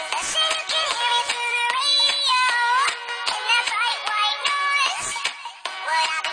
What I